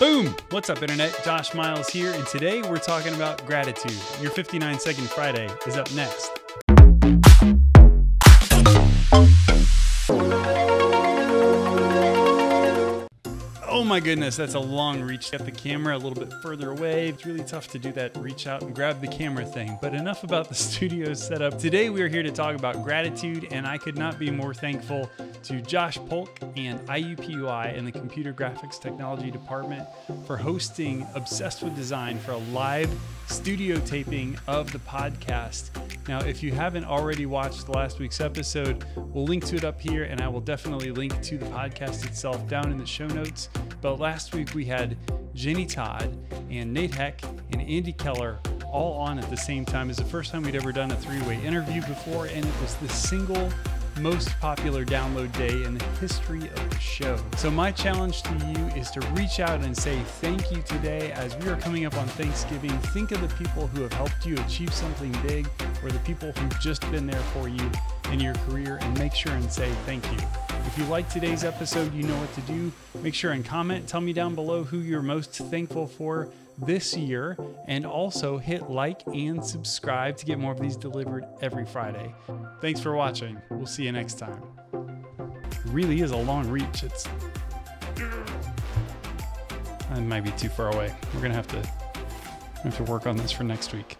Boom! What's up, Internet? Josh Miles here, and today we're talking about gratitude. Your 59 Second Friday is up next. Oh my goodness, that's a long reach. Get the camera a little bit further away. It's really tough to do that reach out and grab the camera thing. But enough about the studio setup. Today we are here to talk about gratitude, and I could not be more thankful to Josh Polk and IUPUI in the Computer Graphics Technology Department for hosting Obsessed with Design for a live studio taping of the podcast. Now, if you haven't already watched last week's episode, we'll link to it up here, and I will definitely link to the podcast itself down in the show notes. But last week we had Jenny Tod and Nate Heck and Andy Keller all on at the same time. It's the first time we'd ever done a three way interview before, and it was the single most popular download day in the history of the show. So, my challenge to you is to reach out and say thank you today as we are coming up on Thanksgiving. Think of the people who have helped you achieve something big or the people who've just been there for you in your career and make sure and say thank you. If you like today's episode, you know what to do. Make sure and comment. Tell me down below who you're most thankful for this year. And also hit like and subscribe to get more of these delivered every Friday. Thanks for watching. We'll see you next time. Really is a long reach. It's. It might be too far away. We're going to have to have to work on this for next week.